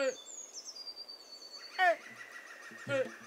ええ